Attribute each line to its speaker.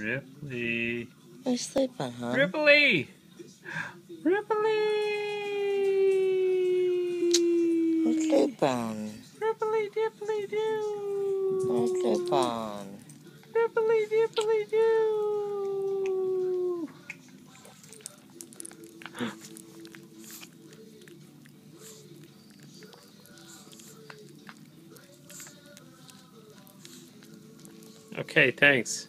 Speaker 1: Ripley.
Speaker 2: You're sleeping, huh?
Speaker 1: Ripley! Ripley!
Speaker 2: You're sleeping.
Speaker 1: Ripley dipply doo!
Speaker 2: You're sleeping.
Speaker 1: Ripley dipply doo! Okay, thanks.